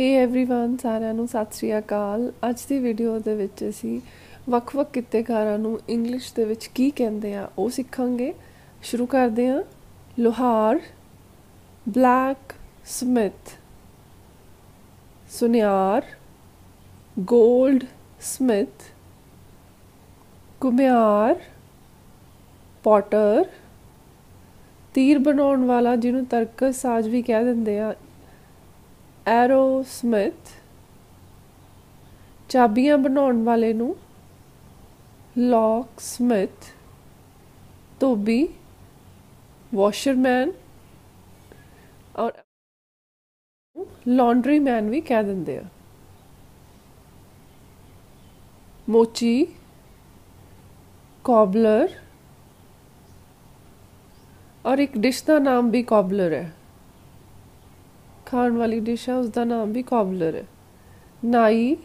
ਹੇ everyone ਸਾਰਿਆਂ ਨੂੰ ਸਤਿ ਸ੍ਰੀ ਅਕਾਲ। ਅੱਜ ਦੀ ਵੀਡੀਓ ਦੇ ਵਿੱਚ ਅਸੀਂ ਵੱਖ-ਵੱਖ ਕਿੱਤੇਕਾਰਾਂ ਨੂੰ ਇੰਗਲਿਸ਼ ਦੇ ਵਿੱਚ ਕੀ ਕਹਿੰਦੇ ਆ ਉਹ ਸਿੱਖਾਂਗੇ। ਸ਼ੁਰੂ ਕਰਦੇ ਹਾਂ। ਲੋਹਾਰ, ਬਲੈਕ, ਸਮਿਥ, ਸੁਨਿਆਰ, ਗੋਲਡ, ਸਮਿਥ ਕੁਮਿਆਰ ਪੋਟਰ, ਤੀਰ ਬਣਾਉਣ ਵਾਲਾ ਜਿਹਨੂੰ ਤਰਕਸ ਸਾਜ ਵੀ ਕਹਿ ਦਿੰਦੇ ਆ ਐਰੋ ਸਮਿਥ ਚਾਬੀਆਂ ਬਣਾਉਣ ਵਾਲੇ ਨੂੰ ਲੌਕ ਸਮਿਥ ਧੋਬੀ ਵਾਸ਼ਰਮੈਨ ਔਰ ਲਾਂਡਰੀ ਮੈਨ ਵੀ ਕਹਿ ਦਿੰਦੇ ਆ। ਮੋਚੀ ਕੋਬਲਰ ਔਰ ਇੱਕ ਡਿਸ਼ ਦਾ ਨਾਮ ਵੀ ਕੋਬਲਰ ਹੈ। ਖਾਣ ਵਾਲੀ ਡਿਸ਼ ਹੈ ਉਸ ਦਾ ਨਾਮ ਵੀ ਕੌਬਲਰ ਹੈ ਨਾਈ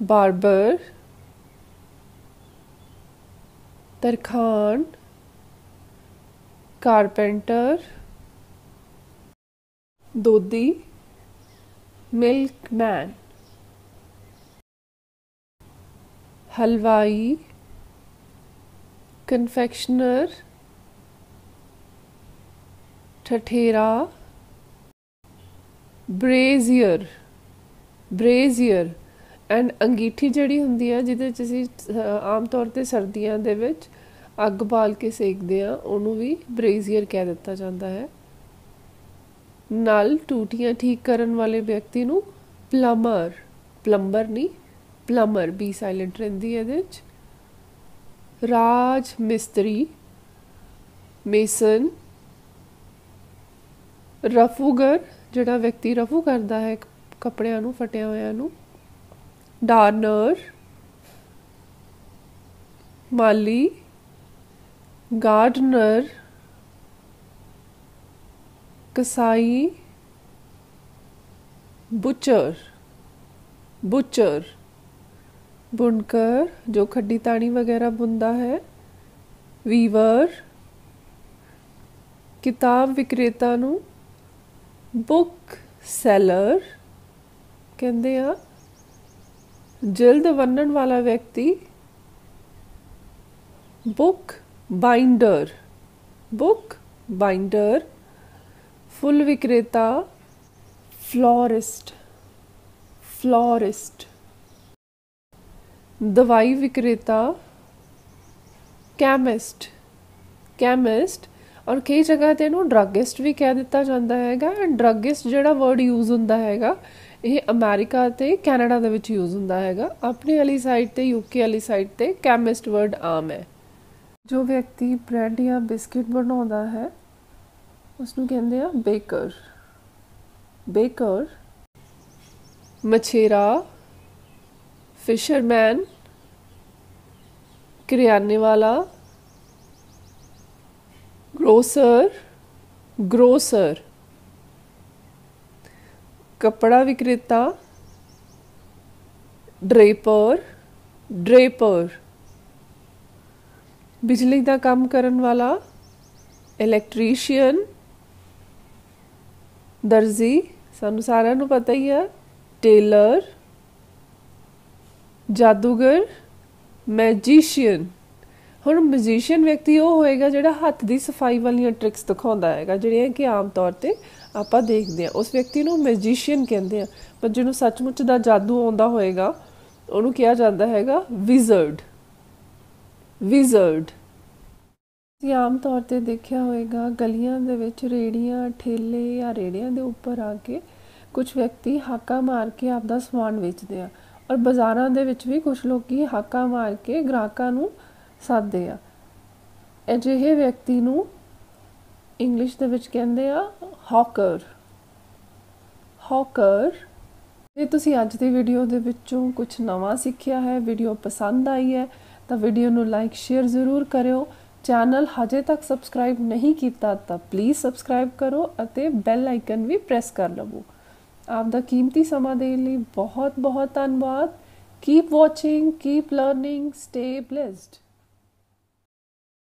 ਬਾਰਬਰ ਤਰਖਾਨ ਕਾਰਪੈਂਟਰ ਦੋਦੀ ਮਿਲਕਮੈਨ ਹਲਵਾਈ ਕਨਫੈਕਸ਼ਨਰ ਠਠੇਰਾ ਬ੍ਰੇਜ਼ੀਅਰ ਬ੍ਰੇਜ਼ੀਅਰ ਐਂਡ ਅੰਗੀਠੀ ਜਿਹੜੀ ਹੁੰਦੀ ਹੈ ਜਿਹਦੇ ਵਿੱਚ ਅਸੀਂ ਆਮ ਤੌਰ ਤੇ ਸਰਦੀਆਂ ਦੇ ਵਿੱਚ ਅੱਗ ਬਾਲ ਕੇ ਸੇਕਦੇ ਆ, ਉਹਨੂੰ ਵੀ ਬ੍ਰੇਜ਼ੀਅਰ ਕਹਿ ਦਿੱਤਾ ਜਾਂਦਾ ਹੈ। ਨਲ ਟੂਟੀਆਂ ਠੀਕ ਕਰਨ ਵਾਲੇ ਵਿਅਕਤੀ ਨੂੰ ਪਲੰਬਰ ਪਲੰਬਰ ਨਹੀਂ ਪਲੰਬਰ ਬੀ ਸਾਇਲੈਂਟ ਰਹਿੰਦੀ ਹੈ ਇਹਦੇ ਵਿੱਚ ਰਾਜ ਮਿਸਤਰੀ ਮੇਸਨ, ਰਫੂਗਰ ਜਿਹੜਾ ਵਿਅਕਤੀ ਰਫੂ ਕਰਦਾ ਹੈ ਕੱਪੜਿਆਂ ਨੂੰ, ਫਟਿਆ ਹੋਇਆਂ ਨੂੰ, ਡਾਰਨਰ, ਮਾਲੀ, ਗਾਰਡਨਰ, ਕਸਾਈ, ਬੁਚਰ ਬੁਚਰ, ਬੁਣਕਰ, ਜੋ ਖੱਡੀ ਤਾਣੀ ਵਗੈਰਾ ਬੁੰਦਾ ਹੈ, ਵੀਵਰ, ਕਿਤਾਬ ਵਿਕਰੇਤਾ ਨੂੰ ਬੁੱਕ ਸੈਲਰ ਕਹਿੰਦੇ ਆ ਜਲਦ ਵੰਨਣ ਵਾਲਾ ਵਿਅਕਤੀ ਬੁੱਕ ਬਾਈਂਡਰ ਬੁੱਕ ਬਾਈਂਡਰ ਫੁੱਲ ਵਿਕਰੇਤਾ ਫਲੋਰਿਸਟ ਫਲੋਰਿਸਟ ਦਵਾਈ ਵਿਕਰੇਤਾ ਕੈਮਿਸਟ ਕੈਮਿਸਟ ਔਰ ਕਈ ਜਗ੍ਹਾ ਤੇ ਇਹਨੂੰ ਡਰੱਗਿਸਟ ਵੀ ਕਹਿ ਦਿੱਤਾ ਜਾਂਦਾ ਹੈਗਾ ਡਰੱਗਿਸਟ ਜਿਹੜਾ ਵਰਡ ਯੂਜ਼ ਹੁੰਦਾ ਹੈਗਾ, ਇਹ ਅਮਰੀਕਾ ਤੇ ਕੈਨੇਡਾ ਦੇ ਵਿੱਚ ਯੂਜ਼ ਹੁੰਦਾ ਹੈਗਾ। ਆਪਣੇ ਵਾਲੀ ਸਾਈਡ ਤੇ ਯੂਕੇ ਵਾਲੀ ਸਾਈਡ ਤੇ ਕੈਮਿਸਟ ਵਰਡ ਆਮ ਹੈ। ਜੋ ਵਿਅਕਤੀ ਬ੍ਰੈਡ ਜਾਂ ਬਿਸਕਟ ਬਣਾਉਂਦਾ ਹੈ ਉਸ ਨੂੰ ਕਹਿੰਦੇ ਆ ਬੇਕਰ ਬੇਕਰ ਮਛੇਰਾ ਫਿਸ਼ਰਮੈਨ ਕਰਿਆਨੇ ਵਾਲਾ ग्रोसर ग्रोसर कपड़ा विक्रेता ड्रेपर ड्रेपर बिजली का काम करने वाला इलेक्ट्रीशियन दर्जी सानू सारा पता ही है टेलर जादूगर मैजिशियन ਹੁਣ ਮਿਊਜ਼ੀਸ਼ੀਅਨ ਵਿਅਕਤੀ ਉਹ ਹੋਏਗਾ ਜਿਹੜਾ ਹੱਥ ਦੀ ਸਫ਼ਾਈ ਵਾਲੀਆਂ ਟ੍ਰਿਕਸ ਦਿਖਾਉਂਦਾ ਹੈਗਾ ਜਿਹੜੀਆਂ ਕਿ ਆਮ ਤੌਰ ਤੇ ਆਪਾਂ ਦੇਖਦੇ ਆ ਉਸ ਵਿਅਕਤੀ ਨੂੰ ਮਿਊਜ਼ੀਸ਼ੀਅਨ ਕਹਿੰਦੇ ਆ। ਪਰ ਜਿਹਨੂੰ ਸੱਚਮੁੱਚ ਦਾ ਜਾਦੂ ਆਉਂਦਾ ਹੋਏਗਾ, ਉਹਨੂੰ ਕਿਹਾ ਜਾਂਦਾ ਹੈਗਾ ਵਿਜ਼ਰਡ ਵਿਜ਼ਰਡ ਤੁਸੀਂ ਆਮ ਤੌਰ ਤੇ ਦੇਖਿਆ ਹੋਵੇਗਾ ਗਲੀਆਂ ਦੇ ਵਿੱਚ ਰੇੜੀਆਂ, ਠੇਲੇ ਜਾਂ ਰੇੜਿਆਂ ਦੇ ਉੱਪਰ ਆ ਕੇ ਕੁਝ ਵਿਅਕਤੀ ਹਾਕਾ ਮਾਰ ਕੇ ਆਪਦਾ ਸਮਾਨ ਵੇਚਦੇ ਆ। ਔਰ ਬਾਜ਼ਾਰਾਂ ਦੇ ਵਿੱਚ ਵੀ ਕੁਝ ਲੋਕੀ ਹਾਕਾ ਮਾਰ ਕੇ ਗ੍ਰਾਹਕਾਂ ਨੂੰ ਸਾਦੇ ਆ। ਅਜਿਹੇ ਵਿਅਕਤੀ ਨੂੰ ਇੰਗਲਿਸ਼ ਦੇ ਵਿੱਚ ਕਹਿੰਦੇ ਆ ਹੌਕਰ ਹੌਕਰ ਜੇ ਤੁਸੀਂ ਅੱਜ ਦੀ ਵੀਡੀਓ ਦੇ ਵਿੱਚੋਂ ਕੁਝ ਨਵਾਂ ਸਿੱਖਿਆ ਹੈ ਵੀਡੀਓ ਪਸੰਦ ਆਈ ਹੈ, ਤਾਂ ਵੀਡੀਓ ਨੂੰ ਲਾਈਕ ਸ਼ੇਅਰ ਜ਼ਰੂਰ ਕਰਿਓ। ਚੈਨਲ ਹਜੇ ਤੱਕ ਸਬਸਕ੍ਰਾਈਬ ਨਹੀਂ ਕੀਤਾ ਤਾਂ ਪਲੀਜ਼ ਸਬਸਕ੍ਰਾਈਬ ਕਰੋ ਅਤੇ ਬੈਲ ਆਈਕਨ ਵੀ ਪ੍ਰੈਸ ਕਰ ਲਵੋ। ਆਪ ਦਾ ਕੀਮਤੀ ਸਮਾਂ ਦੇਣ ਲਈ ਬਹੁਤ ਬਹੁਤ ਧੰਨਵਾਦ। Keep watching keep learning stay blessed